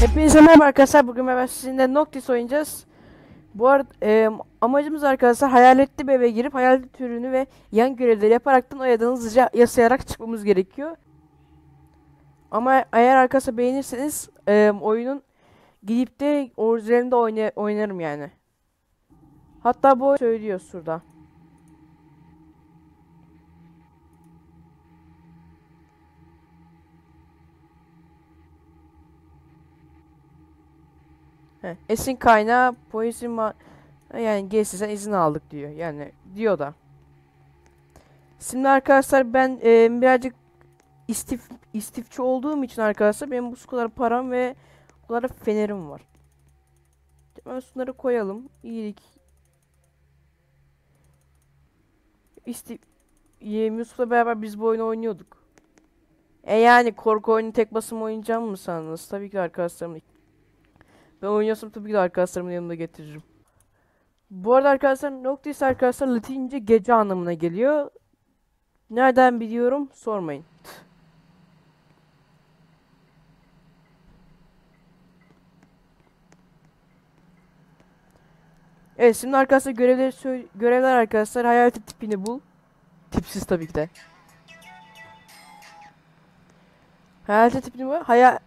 Hepinize merhaba arkadaşlar. Bugün ben sizinle Noctis oynayacağız. Bu arada e, amacımız arkadaşlar hayaletli bir eve girip hayalet türünü ve yan görevleri yaparaktan o evden hızlıca yasayarak çıkmamız gerekiyor. Ama eğer arkadaşlar beğenirseniz e, oyunun gidip de orijinalinde oyna oynarım yani. Hatta bu söylüyor şurada. Esin kaynağı polisin ma yani GSS'den izin aldık diyor. Yani diyor da. Şimdi arkadaşlar ben e, birazcık istif istifçi olduğum için arkadaşlar benim bu kadar param ve bu kadar fenerim var. Hemen şunları koyalım. İyilik. İstif Yusuf'la beraber biz bu oyunu oynuyorduk. E yani korku oyunu tek basım oynayacağım mı sandınız? Tabii ki arkadaşlarımla ben oynuyorsam tabii ki de arkadaşlarımın yanında getiririm. Bu arada arkadaşlar Noctis arkadaşlar Latince gece anlamına geliyor. Nereden biliyorum sormayın. Evet şimdi arkadaşlar görevleri görevler arkadaşlar hayaleti tipini bul. Tipsiz tabii ki de. Hayaleti tipini bul. Hayal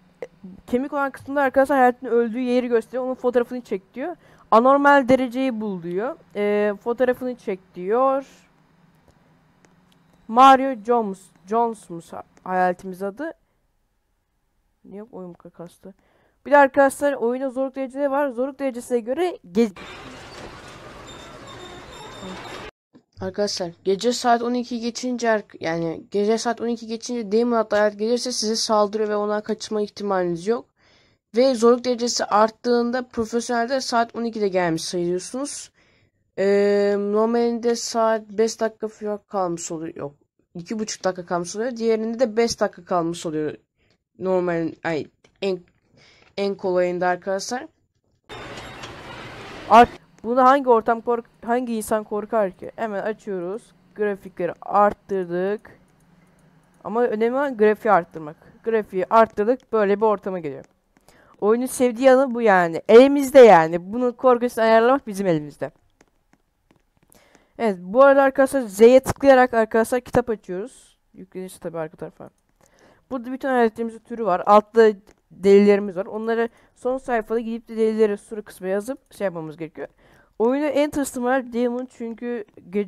kemik olan kısımda arkadaşlar hayatın öldüğü yeri gösteriyor. Onun fotoğrafını çek diyor. Anormal dereceyi bul diyor. E, fotoğrafını çek diyor. Mario Jones. Jones'muş hayaletimiz adı. Niye oyun kakastı? Bir de arkadaşlar oyuna zorluk dereceleri var. Zorluk derecesine göre gez Arkadaşlar gece saat 12 geçince yani gece saat 12 geçince Demon adlı hayat gelirse size saldırıyor ve ona kaçma ihtimaliniz yok. Ve zorluk derecesi arttığında profesyonelde saat 12'de gelmiş sayıyorsunuz. Ee, normalinde saat 5 dakika falan kalmış oluyor. Yok. 2,5 dakika kalmış oluyor. Diğerinde de 5 dakika kalmış oluyor. Normal ay en en kolayında arkadaşlar. Art bunu hangi ortam kork hangi insan korkar ki? Hemen açıyoruz. Grafikleri arttırdık. Ama önemli olan grafiği arttırmak. Grafiği arttırdık böyle bir ortama geliyor. Oyunun sevdiği yanı bu yani. Elimizde yani. Bunu korkusunu ayarlamak bizim elimizde. Evet bu arada arkadaşlar Z'ye tıklayarak arkadaşlar kitap açıyoruz. Yüklenirse tabi arka tarafa. Burada bütün aletlerimizin türü var. Altta delilerimiz var. Onları son sayfada gidip de delileri soru kısmı yazıp şey yapmamız gerekiyor. Oyunu en tırstım var Demon çünkü ge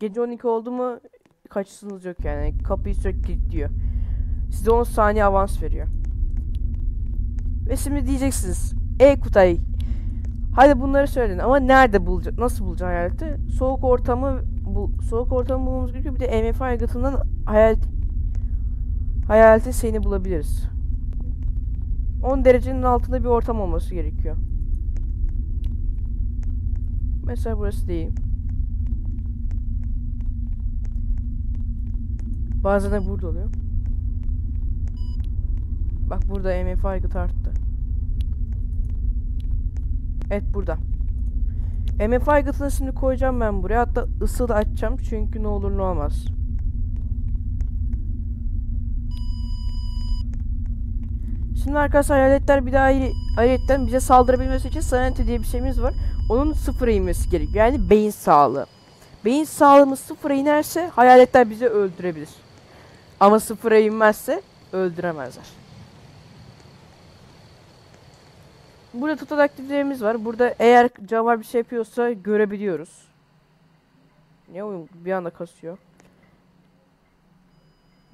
gece 12 oldu mu kaçışınız yok yani. Kapıyı sürekli kilitliyor. Size 10 saniye avans veriyor. Ve şimdi diyeceksiniz. Ey Kutay. Hadi bunları söyledin ama nerede bulacak? Nasıl bulacaksın hayaleti? Soğuk ortamı bu soğuk ortamı bulmamız gerekiyor. Bir de MFI aygıtından hayal hayaleti seni bulabiliriz. 10 derecenin altında bir ortam olması gerekiyor. Mesela burası değil. Bazen de burada oluyor. Bak burada MF aygıt arttı. Evet burada. MF aygıtını şimdi koyacağım ben buraya. Hatta ısı da açacağım. Çünkü ne olur ne olmaz. Şimdi arkadaşlar hayaletler bir daha hayaletten bize saldırabilmesi için sanity diye bir şeyimiz var. Onun sıfıra inmesi gerekiyor. Yani beyin sağlığı. Beyin sağlığımız sıfıra inerse hayaletler bizi öldürebilir. Ama sıfıra inmezse öldüremezler. Burada tutal aktivitelerimiz var. Burada eğer canavar bir şey yapıyorsa görebiliyoruz. Ne oyun bir anda kasıyor.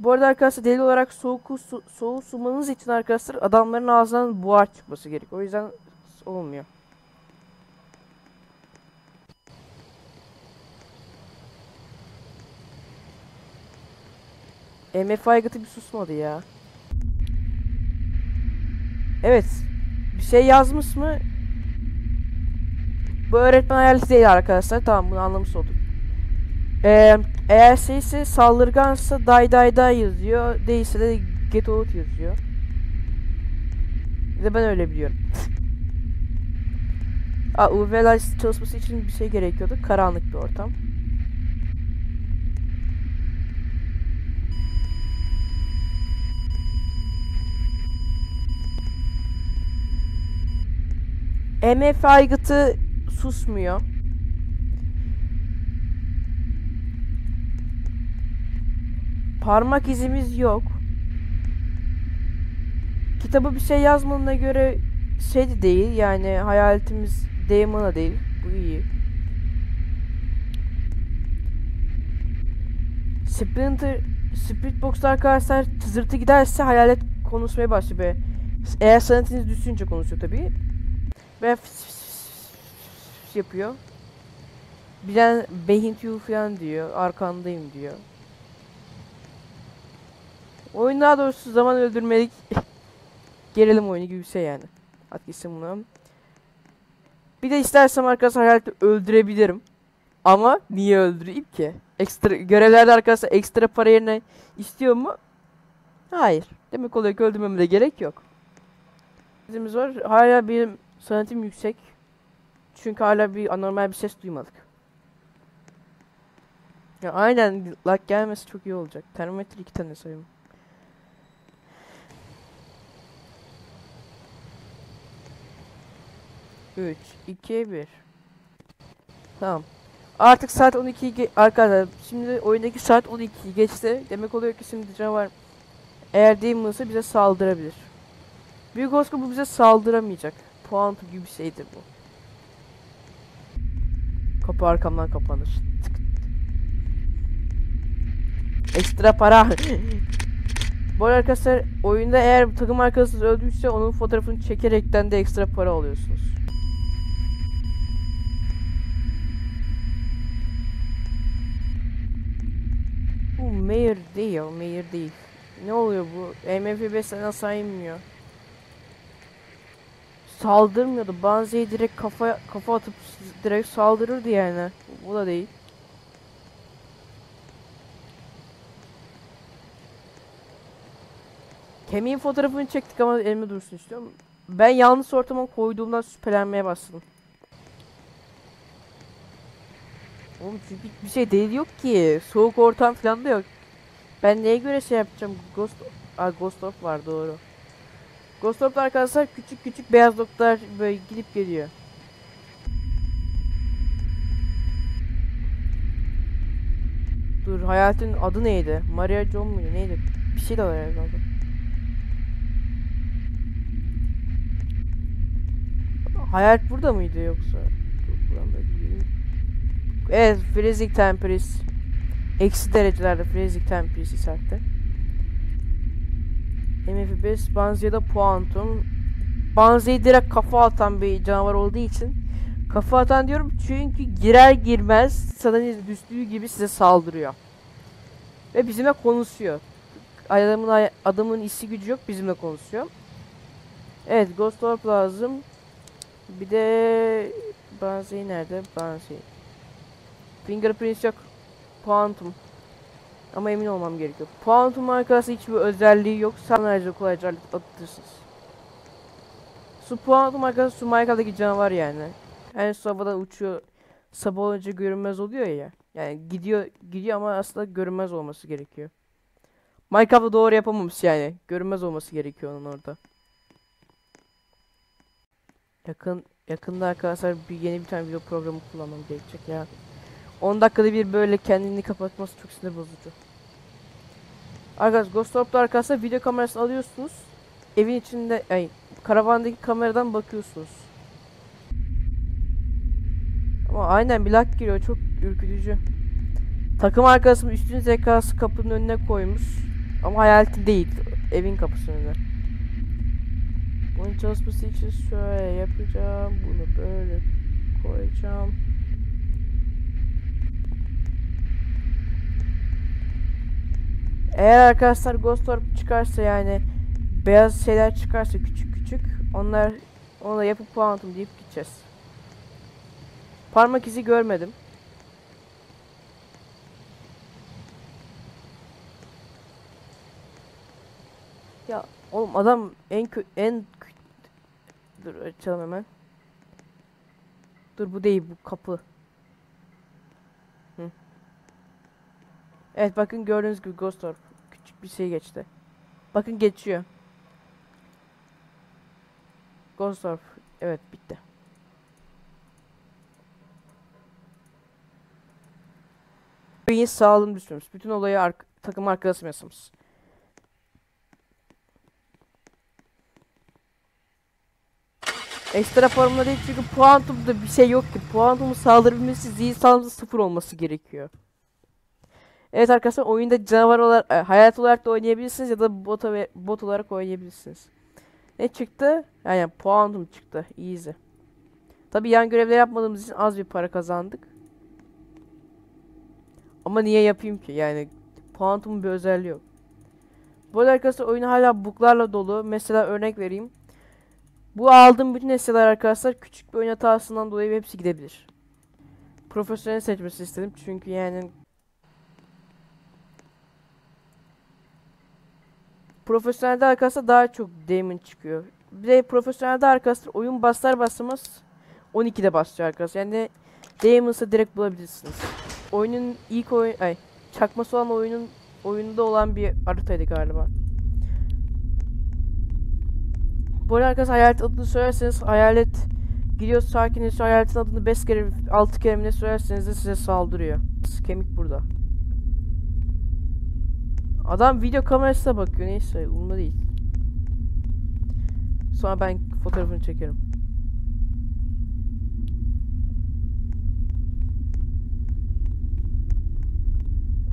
Bu arada arkadaşlar deli olarak soğuk su, soğuk sumanız için arkadaşlar adamların ağzından buhar çıkması gerekiyor. O yüzden olmuyor. MF aygıtı bir susmadı ya. Evet. Bir şey yazmış mı? Bu öğretmen hayaleti değil arkadaşlar. Tamam bunu anlamış olduk. Ee, eğer şeyse saldırgansa day day day yazıyor. Değilse de get out yazıyor. Ya ben öyle biliyorum. Aa, UV light çalışması için bir şey gerekiyordu. Karanlık bir ortam. MF aygıtı susmuyor. Parmak izimiz yok. Kitabı bir şey yazmadığına göre şey de değil yani hayaletimiz Damon'a değil. Bu iyi. Splinter Spirit Box'ta arkadaşlar tızırtı giderse hayalet konuşmaya başlıyor be. Eğer sanatınız düşünce konuşuyor tabii. Ve fıs fıs fıs yapıyor. Bilen behind you falan diyor. Arkandayım diyor. Oyun daha doğrusu zaman öldürmelik gerilim oyunu gibi bir şey yani. At gitsin buna. Bir de istersem arkadaşlar herhalde öldürebilirim. Ama niye öldüreyim ki? Ekstra görevlerde arkadaşlar ekstra para yerine istiyor mu? Hayır. Demek oluyor ki öldürmeme de gerek yok. Bizimiz var. Hala benim sanatım yüksek. Çünkü hala bir anormal bir ses duymadık. Ya aynen lag gelmesi çok iyi olacak. Termometre iki tane sayım. 3, 2, 1. Tamam. Artık saat 12'yi arkadaşlar şimdi oyundaki saat 12'yi geçti. Demek oluyor ki şimdi canavar eğer Demon'sa bize saldırabilir. Büyük Oscar bu bize saldıramayacak. Puan gibi bir şeydir bu. Kapı arkamdan kapanır. Tık. Ekstra para. bu arkadaşlar oyunda eğer takım arkadaşınız öldüyse onun fotoğrafını çekerekten de ekstra para alıyorsunuz. Mayor değil o mayor değil. Ne oluyor bu? MF5 sana saymıyor. Saldırmıyordu. Banzai'ye direkt kafa kafa atıp direkt saldırırdı yani. Bu da değil. Kemiğin fotoğrafını çektik ama elime dursun istiyorum. Ben yanlış ortama koyduğumdan şüphelenmeye başladım. Oğlum çünkü bir şey değil yok ki. Soğuk ortam falan da yok. Ben neye göre şey yapacağım? Ghost Aa, Ghost Orb var doğru. Ghost Orb'da arkadaşlar küçük küçük beyaz noktalar böyle gidip geliyor. Dur hayatın adı neydi? Maria John muydu neydi? Bir şey de var herhalde. Hayat burada mıydı yoksa? Dur böyle gireyim. Evet, freezing temperatures. Eksi derecelerde freezing temperatures işareti. MF5 Banzai'de Puantum. Banzai direkt kafa atan bir canavar olduğu için kafa atan diyorum çünkü girer girmez satanın düştüğü gibi size saldırıyor. Ve bizimle konuşuyor. Adamın adamın işi gücü yok bizimle konuşuyor. Evet Ghost Orb lazım. Bir de Banzai nerede? Banzai. Fingerprints yok. Quantum. Ama emin olmam gerekiyor. Quantum arkadaşlar hiçbir özelliği yok. Sadece kolayca atırsınız. Su Quantum arkadaşlar su Minecraft'taki canavar yani. Yani su havadan uçuyor. Sabah olunca görünmez oluyor ya. Yani gidiyor gidiyor ama aslında görünmez olması gerekiyor. Minecraft'ı doğru yapamamış yani. Görünmez olması gerekiyor onun orada. Yakın yakında arkadaşlar bir yeni bir tane video programı kullanmam gerekecek ya. 10 dakikada bir böyle kendini kapatması çok sinir bozucu. Arkadaşlar Ghost Orb'da arkadaşlar video kamerasını alıyorsunuz. Evin içinde ay karavandaki kameradan bakıyorsunuz. Ama aynen bir lag giriyor çok ürkütücü. Takım arkadaşım üstün zekası kapının önüne koymuş. Ama hayaleti değil. Evin kapısının önüne. Bunun çalışması için şöyle yapacağım. Bunu böyle koyacağım. Eğer arkadaşlar Ghost Orb çıkarsa yani beyaz şeyler çıkarsa küçük küçük onlar onu da yapıp quantum deyip gideceğiz. Parmak izi görmedim. Ya oğlum adam en kö en Dur açalım hemen. Dur bu değil bu kapı. Evet bakın gördüğünüz gibi Ghost Orb. Küçük bir şey geçti. Bakın geçiyor. Ghost Orb. Evet bitti. Beyin sağlığını düşünürüz. Bütün olayı ar takım arkadaşım yaşamış. Ekstra formda değil çünkü puantumda bir şey yok ki. Puantumun saldırabilmesi zihin sağlığımızın sıfır olması gerekiyor. Evet arkadaşlar oyunda canavar olarak, e, hayat olarak da oynayabilirsiniz ya da bot, ve- bot olarak oynayabilirsiniz. Ne çıktı? Yani Puantum çıktı. Easy. Tabi yan görevler yapmadığımız için az bir para kazandık. Ama niye yapayım ki? Yani Puantum'un bir özelliği yok. Bu arada arkadaşlar oyun hala buglarla dolu. Mesela örnek vereyim. Bu aldığım bütün eşyalar arkadaşlar küçük bir oyun hatasından dolayı hepsi gidebilir. Profesyonel seçmesi istedim çünkü yani Profesyonelde arkadaşlar daha çok demon çıkıyor. Bir de profesyonelde arkadaşlar oyun basar basmaz 12'de basıyor arkadaşlar. Yani Demon'sa direkt bulabilirsiniz. Oyunun ilk oyun ay çakması olan oyunun oyunda olan bir haritaydı galiba. Bu arada arkadaşlar hayalet adını söylerseniz hayalet gidiyor sakinleşiyor hayaletin adını 5 kere 6 kere ne söylerseniz de size saldırıyor. Kemik burada. Adam video kamerasına bakıyor neyse umurumda değil. Sonra ben fotoğrafını çekerim.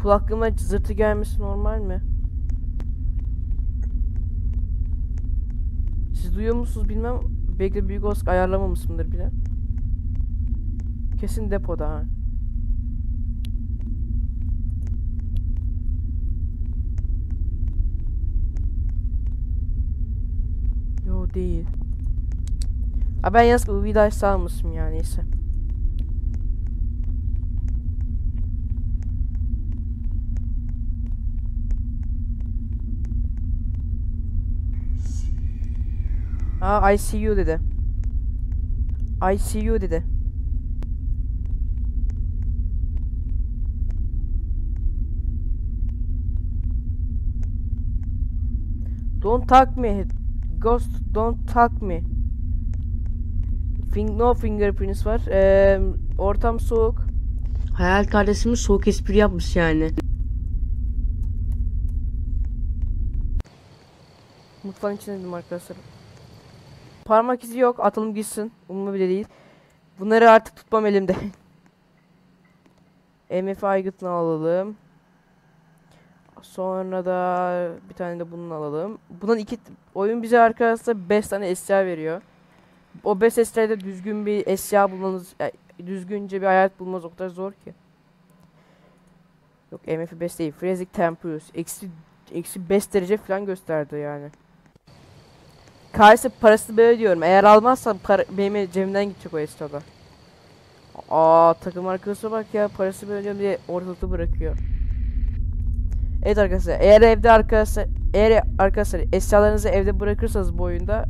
Kulaklığıma cızırtı gelmesi normal mi? Siz duyuyor musunuz bilmem. Belki büyük olsak ayarlamamışsındır bile. Kesin depoda ha. Yo değil. Ha ben yalnız bu vidayı salmışım ya neyse. Aa I see you dedi. I see you dedi. Don't talk me. Ghost don't talk me. Fing no fingerprints var. Ee, ortam soğuk. Hayal kardeşimiz soğuk espri yapmış yani. Mutfağın içine dedim arkadaşlar. Parmak izi yok. Atalım gitsin. Umurumda bile değil. Bunları artık tutmam elimde. MF aygıtını alalım. Sonra da bir tane de bunun alalım. Bunun iki oyun bize arkadaşlar 5 tane eşya veriyor. O 5 eşyayla düzgün bir eşya bulmanız, e, düzgünce bir hayat bulmanız o kadar zor ki. Yok MF 5 değil. Freezing Temperatures. Eksi, eksi 5 derece falan gösterdi yani. Karşı parası böyle diyorum. Eğer almazsam para, benim cebimden gidecek o eşyada. Aa takım arkadaşa bak ya parası böyle diyorum diye ortalıkta bırakıyor. Evet arkadaşlar eğer evde arkadaşlar eğer arkadaşlar eşyalarınızı evde bırakırsanız bu oyunda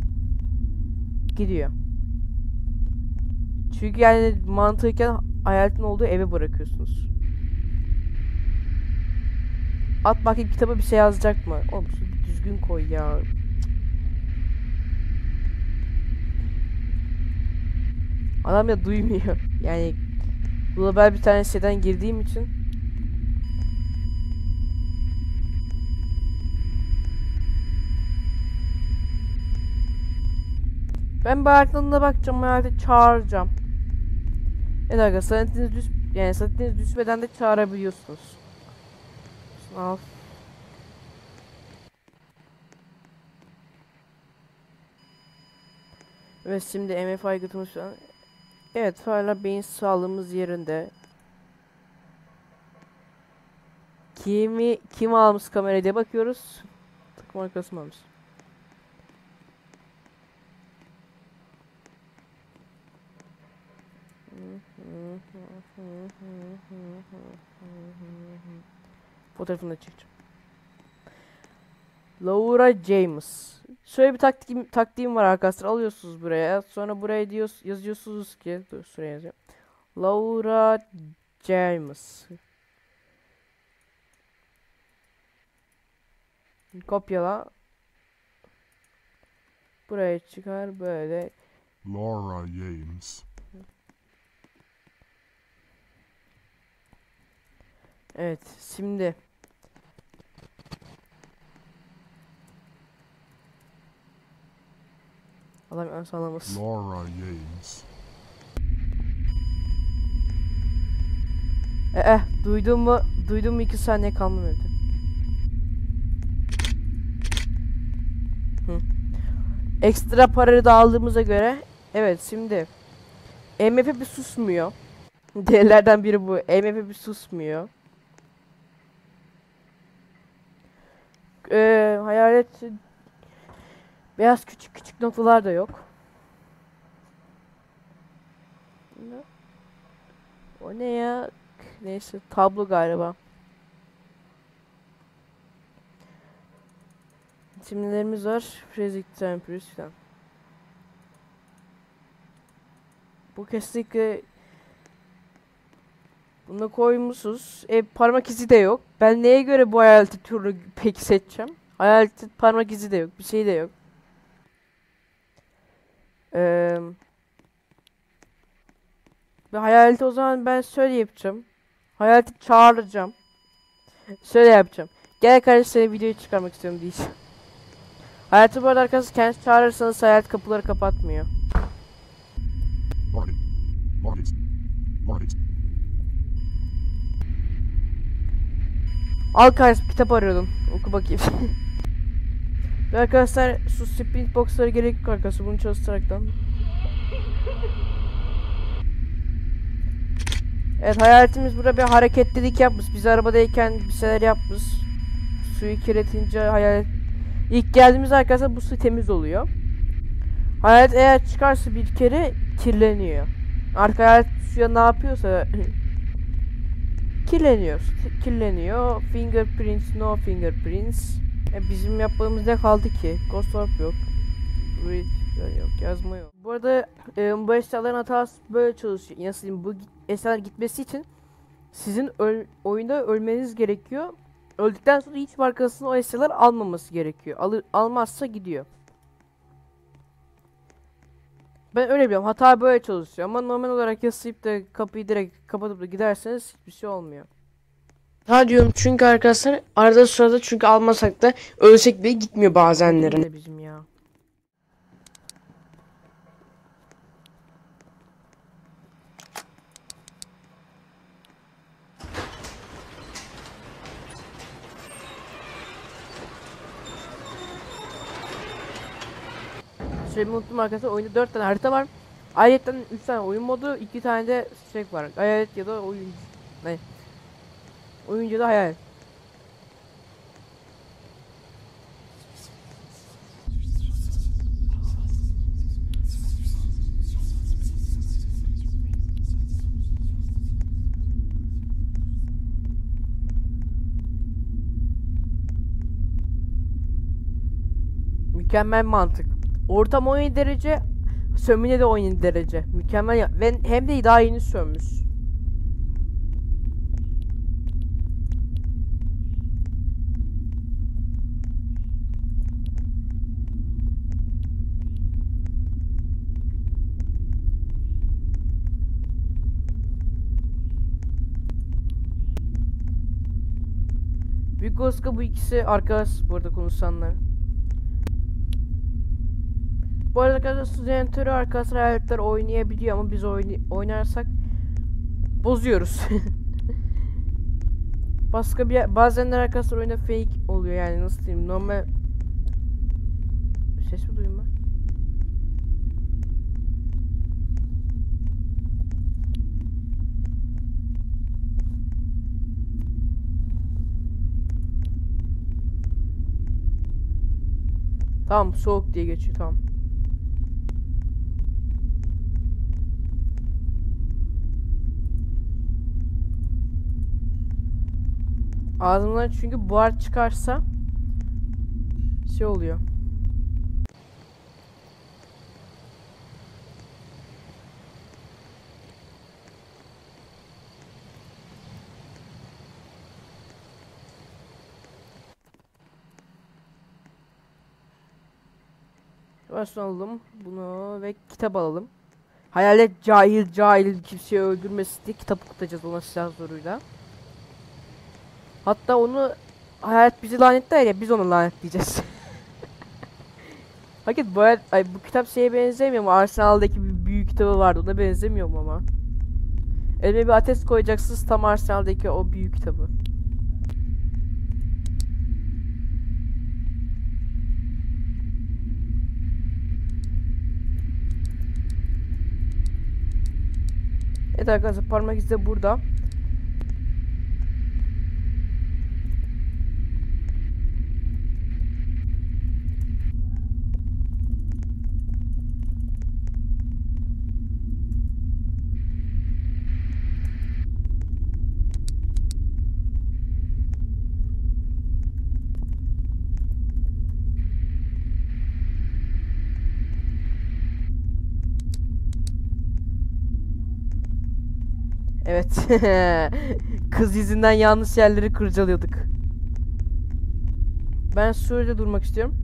gidiyor. Çünkü yani mantıken hayaletin olduğu eve bırakıyorsunuz. At bakayım kitaba bir şey yazacak mı? Oğlum şunu düzgün koy ya. Adam ya duymuyor. Yani global bir tane şeyden girdiğim için Ben haritanına bakacağım, herhalde çağıracağım. Evet arkadaşlar, sanatiniz düş yani sanatiniz düşmeden de çağırabiliyorsunuz. Al. Ve şimdi MF aygıtımız şu an. Evet hala beyin sağlığımız yerinde. Kimi kim almış kamerayı diye bakıyoruz. Takım arkası mı almış? Fotoğrafını da çekeceğim. Laura James. Şöyle bir taktiğim, taktiğim var arkadaşlar. Alıyorsunuz buraya. Sonra buraya diyor, yazıyorsunuz ki. Dur şuraya yazayım. Laura James. Kopyala. Buraya çıkar böyle. Laura James. Evet şimdi. Allah yanlış anlamasın. Laura Yates. Eh, eh duydun mu? Duydun mu iki saniye kalmıyordu. Hı. Ekstra parayı da aldığımıza göre evet şimdi MF bir susmuyor. Değerlerden biri bu. MF bir susmuyor. Ee, hayalet beyaz küçük küçük noktalar da yok. O ne ya? Neyse tablo galiba. Simgelerimiz var. Frezik Temperis falan. Bu kesinlikle bunu koymuşuz. E, parmak izi de yok. Ben neye göre bu hayaleti türünü peki seçeceğim? Hayaleti parmak izi de yok. Bir şey de yok. Eee ve hayaleti o zaman ben şöyle yapacağım. Hayaleti çağıracağım. Şöyle yapacağım. Gel kardeş seni videoyu çıkarmak istiyorum diyeceğim. Hayatı bu arada arkadaşlar kendisi çağırırsanız hayalet kapıları kapatmıyor. Al kardeş bir kitap arıyordum. Oku bakayım. Ve arkadaşlar şu sprint boxları gerek yok arkadaşlar bunu çalıştıraraktan. Evet hayaletimiz burada bir hareketlilik yapmış. Biz arabadayken bir şeyler yapmış. Suyu kirletince hayalet... İlk geldiğimiz arkadaşlar bu su temiz oluyor. Hayalet eğer çıkarsa bir kere kirleniyor. Arka hayalet suya ne yapıyorsa kirleniyor. Kirleniyor. Fingerprints, no fingerprints. E bizim yaptığımız ne kaldı ki? Ghost Orb yok. Read yok. Yazma yok. Bu arada e, bu eşyaların hatası böyle çalışıyor. Nasıl diyeyim? Bu eşyalar gitmesi için sizin öl- oyunda ölmeniz gerekiyor. Öldükten sonra hiç markasının o eşyalar almaması gerekiyor. Alır, almazsa gidiyor. Ben öyle biliyorum. Hata böyle çalışıyor. Ama normal olarak yaslayıp da kapıyı direkt kapatıp da giderseniz hiçbir şey olmuyor. Ha diyorum çünkü arkadaşlar arada sırada çünkü almasak da ölsek bile gitmiyor bazenlerin. Ne bizim ya. Şey unuttum arkadaşlar oyunda 4 tane harita var. Ayrıca 3 tane oyun modu, 2 tane de şey var. Hayalet ya da oyun ne? Oyuncu da hayalet. Mükemmel mantık. Ortam 17 derece, sömine de 17 derece. Mükemmel. Ve hem de daha yeni sönmüş. Büyük Oska bu ikisi arkadaş bu arada konuşanlar. Bu arada arkadaşlar Studentörü arkadaşlar hayaletler oynayabiliyor ama biz oyni- oynarsak bozuyoruz. Başka bir bazenler arkadaşlar oyunda fake oluyor yani nasıl diyeyim normal ses mi duyuyorum ben? Tamam soğuk diye geçiyor tamam. Ağzımdan çünkü buhar çıkarsa şey oluyor. Baştan alalım bunu ve kitap alalım. Hayalet cahil cahil kimseyi öldürmesi diye kitap okutacağız ona silah zoruyla. Hatta onu hayat bizi lanetler ya biz onu lanetleyeceğiz. Hakikaten bu, ay, bu kitap şeye benzemiyor mu? Arsenal'daki bir büyük kitabı vardı ona benzemiyor mu ama? Elime bir ateş koyacaksınız tam Arsenal'daki o büyük kitabı. Evet arkadaşlar parmak izi burada. Evet. Kız yüzünden yanlış yerleri kurcalıyorduk. Ben şöyle durmak istiyorum.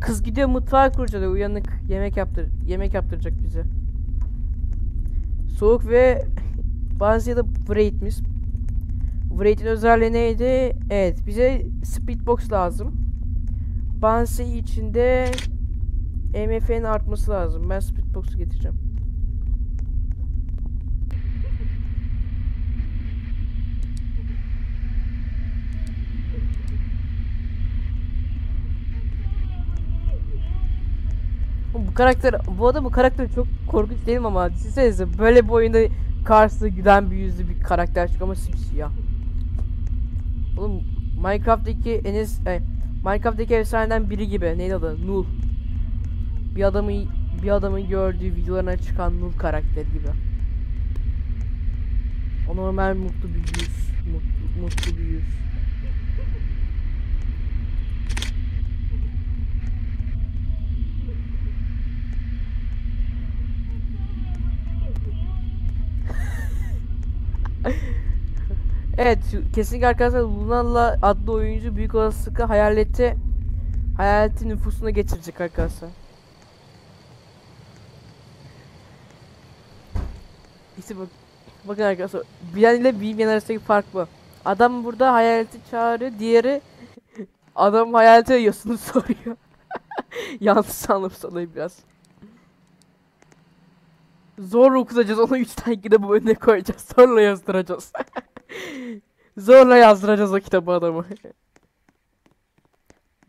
Kız gidiyor mutfağı kurcalıyor uyanık. Yemek yaptır yemek yaptıracak bize. Soğuk ve bazı ya da Wraith'miş. Wraith'in özelliği neydi? Evet bize speedbox lazım. Bansi içinde MF'nin artması lazım. Ben speedbox'u getireceğim. Oğlum Bu karakter, bu arada bu karakter çok korkunç değil mi ama düşünsenize böyle bir oyunda karşısında gülen bir yüzlü bir karakter çıkıyor ama simsiyah. Oğlum Minecraft'taki Enes, e, Minecraft'taki efsaneden biri gibi neydi adı? Null. Bir adamı bir adamın gördüğü videolarına çıkan Null karakteri gibi. O normal mutlu bir yüz, mutlu, mutlu bir yüz. Evet kesinlikle arkadaşlar Luna'la adlı oyuncu büyük olasılıkla hayaleti hayaleti nüfusuna geçirecek arkadaşlar. İşte bak, bakın arkadaşlar Bilen ile bilmeyen arasındaki fark bu. Adam burada hayaleti çağırıyor, diğeri adam hayalete yasını soruyor. Yanlış anlamış olayım biraz. Zorla okutacağız onu 3 tane kitabı önüne koyacağız. Zorla yazdıracağız. Zorla yazdıracağız o kitabı adamı.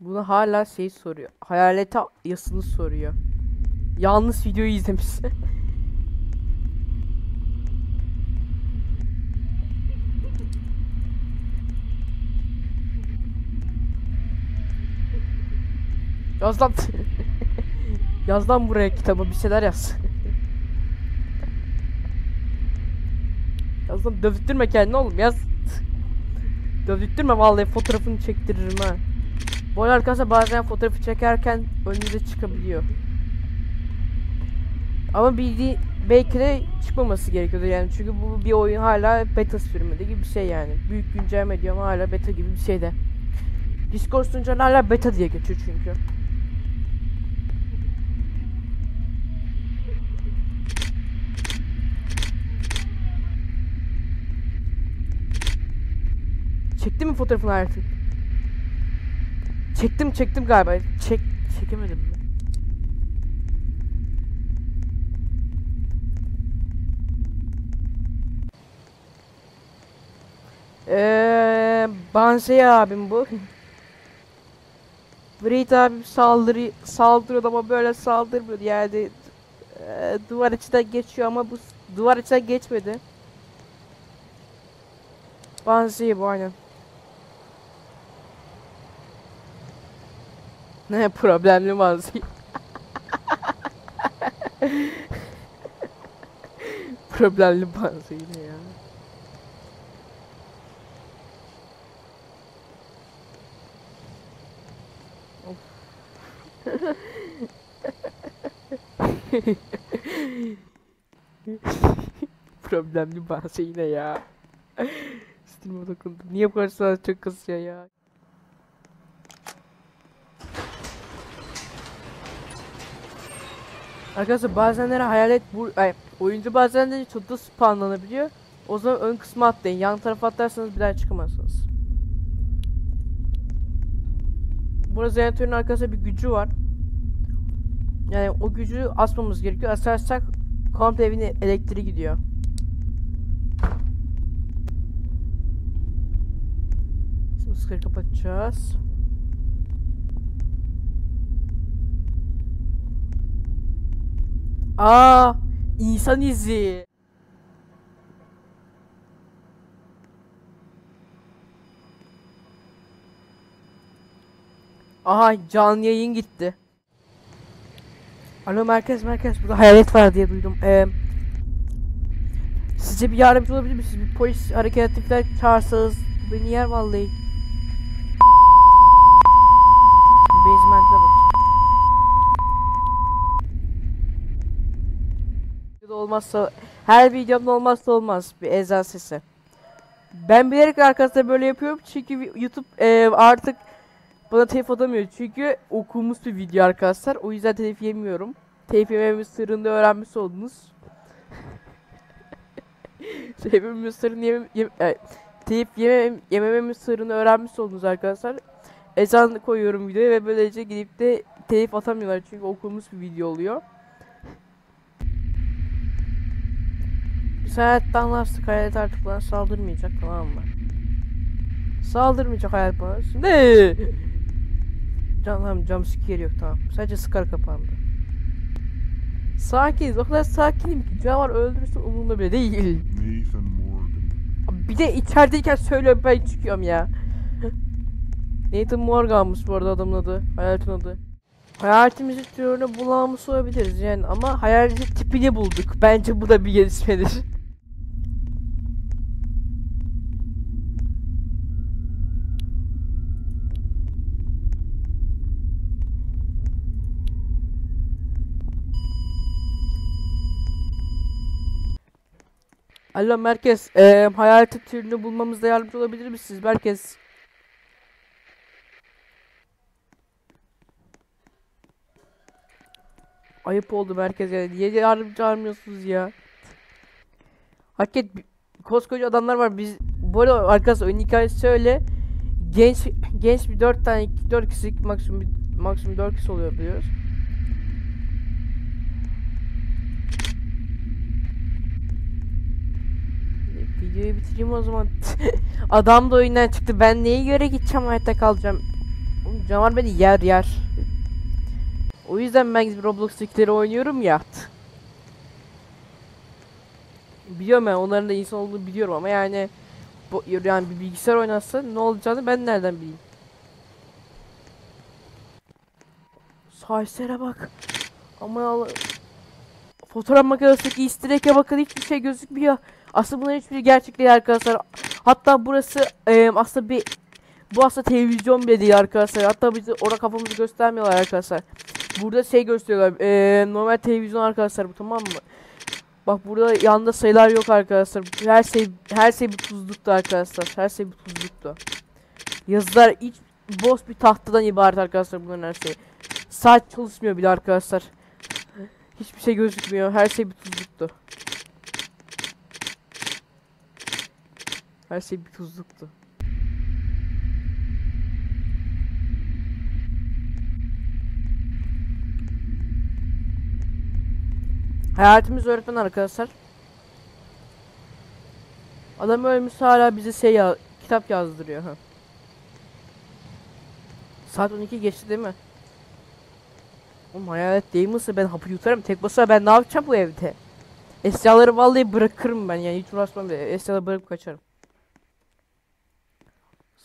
Bunu hala şey soruyor. Hayalete yasını soruyor. Yanlış videoyu izlemiş. yaz lan. yaz lan buraya kitaba bir şeyler yaz. Yaz lan dövdürtme kendini oğlum yaz. Dövdürtme vallahi fotoğrafını çektiririm ha. Bu arkadaşlar bazen fotoğrafı çekerken önünüze çıkabiliyor. Ama bildiği belki de çıkmaması gerekiyordu yani çünkü bu bir oyun hala beta sürümünde gibi bir şey yani. Büyük güncelleme diyor ama hala beta gibi bir şey de. Discord sunucuları hala beta diye geçiyor çünkü. Çektim mi fotoğrafını artık? Çektim çektim galiba. Çek çekemedim mi? Eee Bansey abim bu. Breed abim saldırı saldırıyordu ama böyle saldırmıyordu yani eee, duvar içinden geçiyor ama bu duvar içinden geçmedi. Bansey bu aynen. Ne problemli Bansey. problemli ne ya? Problemli bazı yine ya. Sinirime dokundu. Niye bu kadar sana çok kızıyor ya? Arkadaşlar bazenleri hayalet bu ay, oyuncu bazenleri tuttu spawnlanabiliyor. O zaman ön kısma atlayın. Yan tarafa atlarsanız bir daha çıkamazsınız. Burada jeneratörün arkasında bir gücü var. Yani o gücü asmamız gerekiyor. Asarsak komple evin elektriği gidiyor. Şimdi sıkır kapatacağız. Aa, insan izi. Aha canlı yayın gitti. Alo merkez merkez burada hayalet var diye duydum. Ee, sizce bir yardımcı olabilir misiniz? Bir polis hareketlilikler çağırsanız beni yer vallahi. Olmazsa her videomda olmazsa olmaz bir ezan sesi. Ben bilerek arkadaşlar böyle yapıyorum çünkü YouTube e, artık bana telif atamıyor çünkü okunmuş bir video arkadaşlar. O yüzden telif yemiyorum. Telif yememin sırrını öğrenmiş oldunuz. Telifimin sırrını yemem, yem, e, telif yemem, yemememin sırrını öğrenmiş oldunuz arkadaşlar. Ezan koyuyorum videoya ve böylece gidip de telif atamıyorlar çünkü okunmuş bir video oluyor. Biz hayatta anlaştık hayalet artık bana saldırmayacak tamam mı? Saldırmayacak hayalet bana. Şimdi Canım cam scare yok tamam. Sadece skar kapandı. Sakiniz. O kadar sakinim ki canavar öldürürse umurumda bile değil. Nathan Morgan. Bir de içerideyken söylüyor ben çıkıyorum ya. Nathan Morgan'mış bu arada adamın adı. Hayaletin adı. Hayaletimizin türünü bulamış olabiliriz yani ama hayaletin tipini bulduk. Bence bu da bir gelişmedir. Alo merkez, eee hayaletin türünü bulmamızda yardımcı olabilir misiniz merkez? Ayıp oldu merkez yani. Niye yardımcı almıyorsunuz ya? Hakikat koskoca adamlar var. Biz bu arada arkadaşlar oyun hikayesi şöyle. Genç genç bir 4 tane 4 kişilik maksimum maksimum 4 kişi oluyor biliyoruz. Videoyu bitireyim o zaman. Adam da oyundan çıktı. Ben neye göre gideceğim hayatta kalacağım? Oğlum canavar beni yer yer. O yüzden ben Roblox'takileri oynuyorum ya. Biliyorum ben onların da insan olduğunu biliyorum ama yani bu yani bir bilgisayar oynatsa ne olacağını ben nereden bileyim? Saçlara bak. Aman Allah. Fotoğraf makinesindeki easter egg'e bakın hiçbir şey gözükmüyor. Aslında bunların hiçbiri gerçek değil arkadaşlar. Hatta burası eee aslında bir bu aslında televizyon bile değil arkadaşlar. Hatta bizi orada kafamızı göstermiyorlar arkadaşlar. Burada şey gösteriyorlar. eee, normal televizyon arkadaşlar bu tamam mı? Bak burada yanında sayılar yok arkadaşlar. Her şey her şey bir tuzluktu arkadaşlar. Her şey bir tuzluktu. Yazılar hiç boş bir tahtadan ibaret arkadaşlar bunların her şeyi. Saat çalışmıyor bile arkadaşlar. Hiçbir şey gözükmüyor. Her şey bir tuzluktu. Her şey bir tuzluktu. Hayatımız öğretmen arkadaşlar. Adam ölmüş hala bize şey ya kitap yazdırıyor ha. Saat 12 geçti değil mi? Oğlum hayalet değil misin? Ben hapı yutarım. Tek başına ben ne yapacağım bu evde? Eşyaları vallahi bırakırım ben yani hiç uğraşmam bile. Eşyaları bırakıp kaçarım.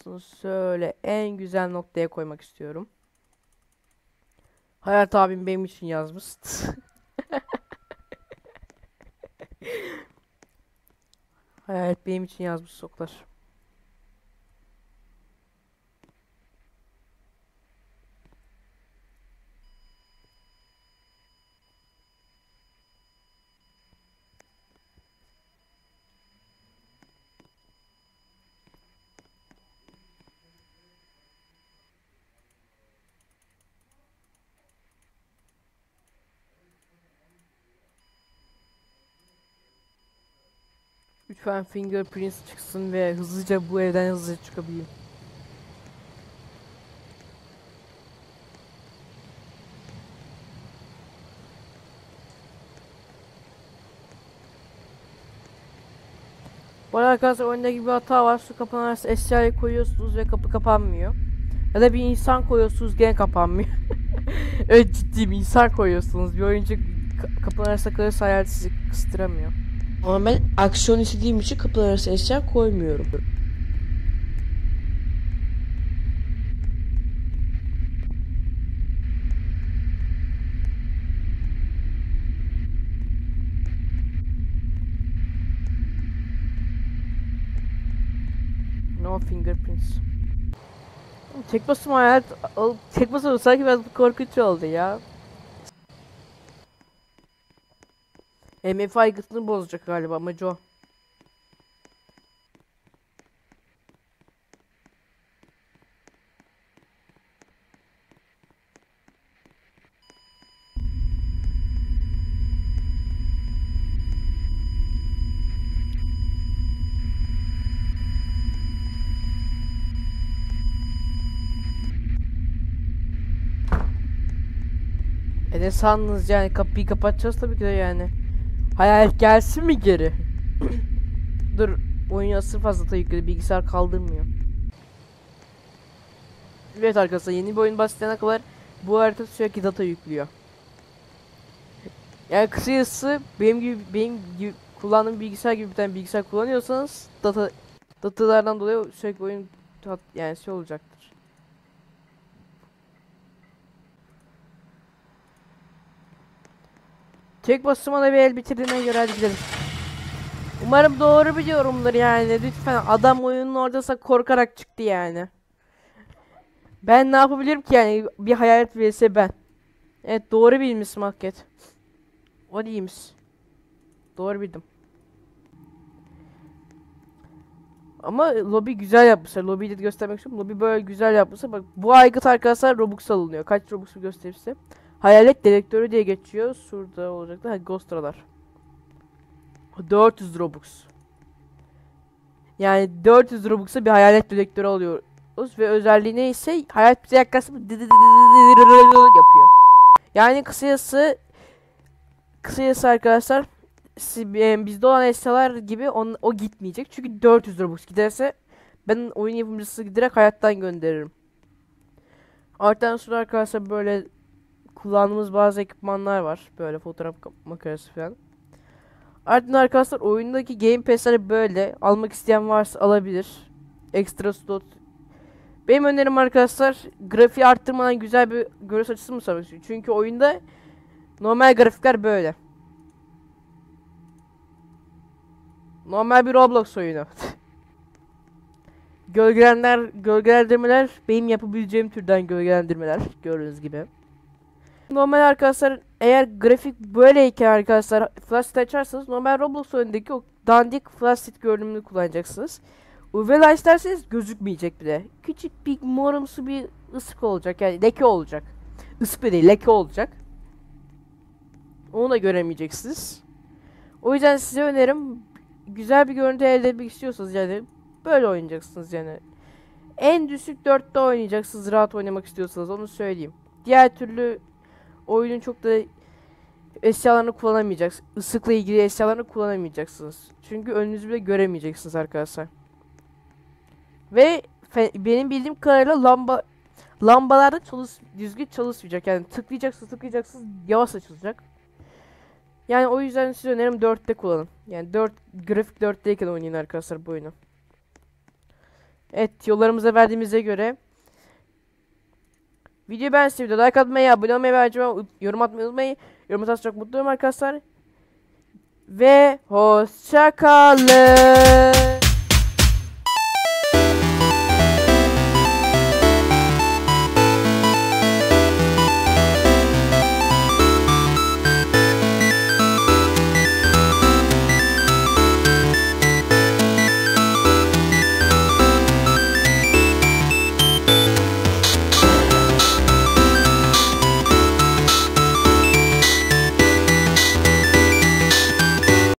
Şunu şöyle en güzel noktaya koymak istiyorum. Hayat abim benim için yazmış. Hayat benim için yazmış soklar. lütfen Fingerprints çıksın ve hızlıca bu evden hızlıca çıkabileyim. Bu arada arkadaşlar oyundaki bir hata var. Su kapanarsa eşyayı koyuyorsunuz ve kapı kapanmıyor. Ya da bir insan koyuyorsunuz gene kapanmıyor. evet ciddiyim insan koyuyorsunuz. Bir oyuncu kapanırsa kalırsa hayal sizi kıstıramıyor. Ama ben aksiyon istediğim için kapılar arası eşya koymuyorum. No fingerprints. Tek basım hayat tek basım sanki biraz korkunç oldu ya. MF aygıtını bozacak galiba amacı o. E ne sandınız yani kapıyı kapatacağız tabii ki de yani. Hayalet gelsin mi geri? Dur oyun asır fazla da yükledi bilgisayar kaldırmıyor. Evet arkadaşlar yeni bir oyun başlayana kadar bu harita sürekli data yüklüyor. Yani kısacası benim gibi benim gibi kullandığım bilgisayar gibi bir tane bilgisayar kullanıyorsanız data datalardan dolayı sürekli oyun yani şey olacaktır. Tek basıma da bir el bitirdiğine göre hadi gidelim. Umarım doğru biliyorumdur yani. Lütfen adam oyunun oradasa korkarak çıktı yani. Ben ne yapabilirim ki yani bir hayalet vs ben. Evet doğru bilmişsin Hakket. O değilmiş. Doğru bildim. Ama lobi güzel yapmışlar. Lobiyi de göstermek istiyorum. Lobi böyle güzel yapmışlar. Bak bu aygıt arkadaşlar Robux alınıyor. Kaç Robux gösterirse. Hayalet dedektörü diye geçiyor. Şurada olacaktı. Ha, Ghost Radar. 400 Robux. Yani 400 Robux'a bir hayalet dedektörü alıyoruz ve özelliği neyse hayalet bize yaklaşıp yapıyor. Yani kısacası kısacası arkadaşlar e, bizde olan eşyalar gibi on, o gitmeyecek. Çünkü 400 Robux giderse ben oyun yapımcısı direkt hayattan gönderirim. Arttan sonra arkadaşlar böyle kullandığımız bazı ekipmanlar var. Böyle fotoğraf makinesi falan. Ardından arkadaşlar oyundaki Game Pass'leri böyle. Almak isteyen varsa alabilir. Ekstra slot. Benim önerim arkadaşlar grafiği arttırmadan güzel bir görüş açısı mı sağlıyor? Çünkü oyunda normal grafikler böyle. Normal bir Roblox oyunu. Gölgelenler, gölgelendirmeler benim yapabileceğim türden gölgelendirmeler gördüğünüz gibi. Normal arkadaşlar eğer grafik böyleyken arkadaşlar flashlight açarsanız normal Roblox oyundaki o dandik flashlight görünümünü kullanacaksınız. UV light derseniz gözükmeyecek bile. Küçük bir morumsu bir ısık olacak yani leke olacak. Isık değil leke olacak. Onu da göremeyeceksiniz. O yüzden size önerim güzel bir görüntü elde etmek istiyorsanız yani böyle oynayacaksınız yani. En düşük 4'te oynayacaksınız rahat oynamak istiyorsanız onu söyleyeyim. Diğer türlü oyunun çok da eşyalarını kullanamayacaksınız. Isıkla ilgili eşyalarını kullanamayacaksınız. Çünkü önünüzü bile göremeyeceksiniz arkadaşlar. Ve benim bildiğim kadarıyla lamba lambalarda çalış düzgün çalışmayacak. Yani tıklayacaksınız tıklayacaksınız yavaş açılacak. Yani o yüzden size önerim 4'te kullanın. Yani 4 grafik 4'teyken oynayın arkadaşlar bu oyunu. Evet yollarımıza verdiğimize göre Video ben video like atmayı, abone olmayı ve ayrıca yorum atmayı unutmayın. Yorum atarsanız çok mutlu olurum arkadaşlar. Ve hoşça kalın.